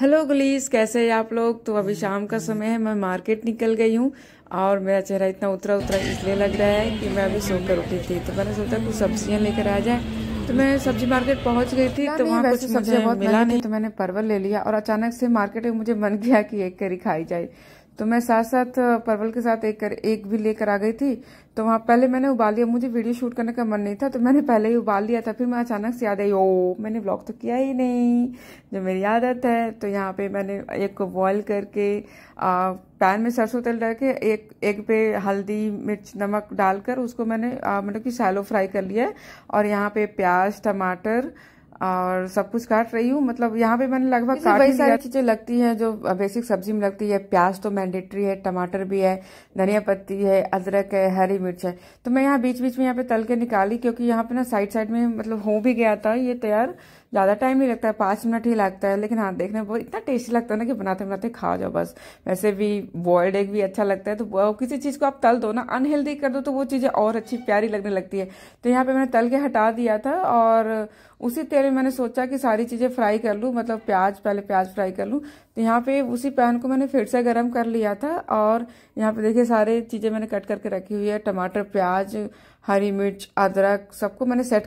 Hello गुलीस कैसे हैं आप लोग? तो अभी शाम का समय है मैं मार्केट निकल गई हूँ और मेरा चेहरा इतना उतरा उतरा इसलिए लग रहा है कि मैं अभी सोकर उठी थी। तो मैंने सोचा कुछ सब्ज़ियाँ लेकर आ जाए। तो मैं सब्ज़ी मार्केट पहुँच गई थी तो वहाँ कुछ मुझे मिला नहीं। तो मैंने परवल ले लिया और अचानक से मार्केट में मुझे मन किया कि एक करी खाई जाए। तो मैं साथ साथ परवल के साथ एक कर, एक भी लेकर आ गई थी। तो वहाँ पहले मैंने उबाल लिया। मुझे वीडियो शूट करने का मन नहीं था तो मैंने पहले ही उबाल लिया था। फिर मैं अचानक से याद आई ओ मैंने ब्लॉग तो किया ही नहीं। जो मेरी आदत है तो यहाँ पे मैंने एक को बॉयल करके आ, पैन में सरसों तेल डाल के एक एक पे हल्दी मिर्च नमक डालकर उसको मैंने मतलब कि सैलो फ्राई कर लिया और यहाँ पे प्याज टमाटर और सब कुछ काट रही हूँ। मतलब यहाँ पे मैंने लगभग काट वही सारी चीज़ें लगती हैं जो बेसिक सब्ज़ी में लगती है। प्याज तो मैंडेटरी है टमाटर भी है धनिया पत्ती है अदरक है हरी मिर्च है। तो मैं यहाँ बीच बीच में यहाँ पे तल के निकाली क्योंकि यहाँ पे ना साइड साइड में मतलब हो भी गया था ये तैयार। ज़्यादा टाइम नहीं लगता है, पाँच मिनट ही लगता है, लेकिन हाँ देखने में बहुत, इतना टेस्टी लगता है ना कि बनाते बनाते खा जाओ बस। वैसे भी बॉयल्ड एग भी अच्छा लगता है तो किसी चीज़ को आप तल दो ना अनहेल्दी कर दो तो वो चीज़ें और अच्छी प्यारी लगने लगती है। तो यहाँ पे मैंने तल के हटा दिया था, और उसी तेल में मैंने सोचा कि सारी चीज़ें फ्राई कर लूँ मतलब प्याज, पहले प्याज फ्राई कर लूँ। तो यहाँ पे उसी पैन को मैंने फिर से गर्म कर लिया था, और यहाँ पे देखिए सारे चीज़ें मैंने कट करके रखी हुई है, टमाटर, प्याज, हरी मिर्च, अदरक, सबको मैंने सेट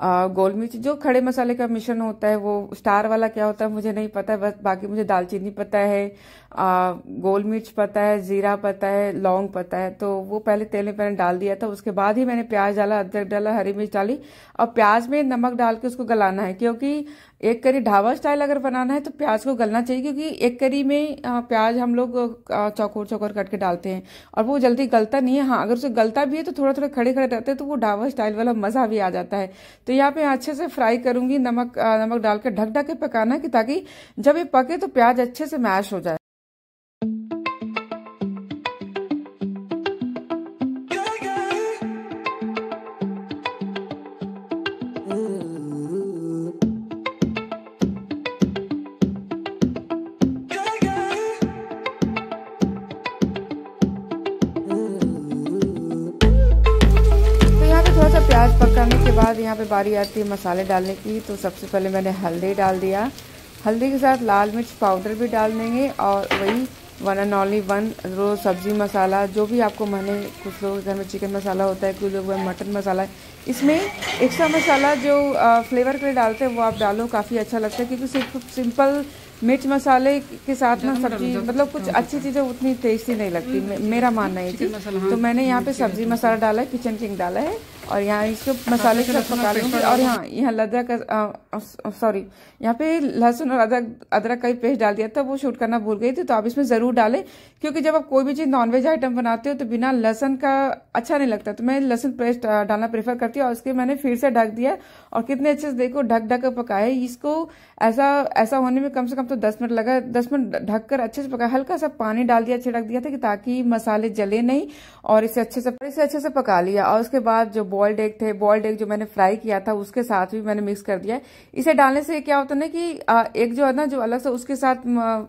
गोल मिर्च, जो खड़े मसाले का मिश्रण होता है, वो स्टार वाला क्या होता है, मुझे नहीं पता है बस बाकी मुझे दालचीनी पता है गोल मिर्च पता है, जीरा पता है, लौंग पता है तो वो पहले तेल में मैंने डाल दिया था, उसके बाद ही मैंने प्याज डाला, अदरक डाला, हरी मिर्च डाली और प्याज में नमक डाल के उसको गलाना है, क्योंकि एक करी ढाबा स्टाइल अगर बनाना है तो प्याज को गलना चाहिए, क्योंकि एक करी में प्याज हम लोग चौकोर चौकोर कट के डालते हैं, और वो जल्दी गलता नहीं है हाँ अगर उसे गलता भी है तो थोड़ा थोड़ा खड़े खड़े रहते हैं तो वो ढाबा स्टाइल वाला मज़ा भी आ जाता है तो यहाँ पे अच्छे से फ्राई करूँगी, नमक नमक डालकर ढक ढक के पकाना कि ताकि जब ये पके तो प्याज अच्छे से मैश हो जाए। प्याज पकाने के बाद यहाँ पे बारी आती है मसाले डालने की। तो सबसे पहले मैंने हल्दी डाल दिया। हल्दी के साथ लाल मिर्च पाउडर भी डाल देंगे और वही वन एंड ऑनली वन रो सब्ज़ी मसाला जो भी आपको मैंने कुछ लोग घर में चिकन मसाला होता है कुछ लोग मटन मसाला है इसमें एक्स्ट्रा मसाला जो फ्लेवर के लिए डालते हैं वो आप डालो काफ़ी अच्छा लगता है क्योंकि सिर्फ़ सिंपल मिर्च मसाले के साथ ना सब्ज़ी मतलब कुछ अच्छी चीज़ें उतनी टेस्टी नहीं लगती मेरा मानना है तो मैंने यहाँ पे सब्ज़ी मसाला। डाला है किचन किंग डाला है। और यहाँ इसको मसाले के साथ पका लूँगी और यहाँ यहाँ अदरक सॉरी यहाँ पे लहसुन और अदरक अदरक का ही पेस्ट डाल दिया था वो शूट करना भूल गई थी तो आप इसमें ज़रूर डालें क्योंकि जब आप कोई भी चीज़ नॉनवेज आइटम बनाते हो तो बिना लहसन का अच्छा नहीं लगता तो मैं लहसुन पेस्ट डालना प्रेफर करती हूँ और उसके मैंने फिर से ढक दिया और कितने अच्छे से देखो ढक ढक कर पकाया इसको ऐसा ऐसा होने में कम से कम तो दस मिनट लगा दस मिनट ढक कर अच्छे से पकाया हल्का सा पानी डाल दिया छिड़क दिया था कि ताकि मसाले जले नहीं और इसे अच्छे से इसे अच्छे से पका लिया और उसके बाद जो बॉयल्ड एग थे बॉयल्ड एग जो मैंने फ्राई किया था, उसके साथ भी मैंने मिक्स कर दिया है। इसे डालने से क्या होता है ना कि एक जो है ना, जो अलग से उसके साथ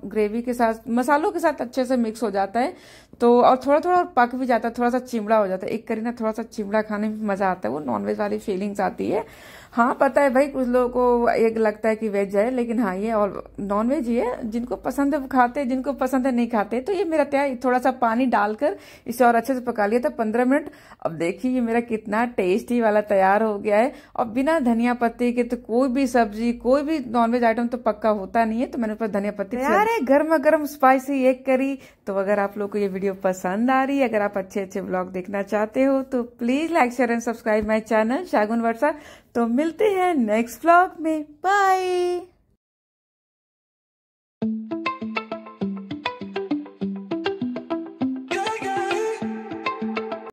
ग्रेवी के साथ, मसालों के साथ अच्छे से मिक्स हो जाता है। तो और थोड़ा थोड़ा और पक भी जाता है थोड़ा सा चिमड़ा हो जाता है। एक करी ना थोड़ा सा चिमड़ा खाने में मज़ा आता है वो नॉनवेज वाली फीलिंग्स आती है। हाँ पता है भाई कुछ लोगों को एक लगता है कि वेज है लेकिन हाँ ये और नॉन वेज ही है। जिनको पसंद है खाते जिनको पसंद है नहीं खाते तो ये मेरा तैयार थोड़ा सा पानी डालकर इसे और अच्छे से पका लिया था पंद्रह मिनट। अब देखिए ये मेरा कितना टेस्टी वाला तैयार हो गया है। और बिना धनिया पत्ती के तो कोई भी सब्ज़ी कोई भी नॉनवेज आइटम तो पक्का होता नहीं है तो मैंने ऊपर धनिया पत्ती तैयार है गर्मा गर्म स्पाइसी एक करी। तो अगर आप लोग को ये वीडियो पसंद आ रही है, अगर आप अच्छे अच्छे ब्लॉग देखना चाहते हो तो please like share and subscribe my channel Shagun Varsha तो मिलते हैं नेक्स्ट ब्लॉग में. बाय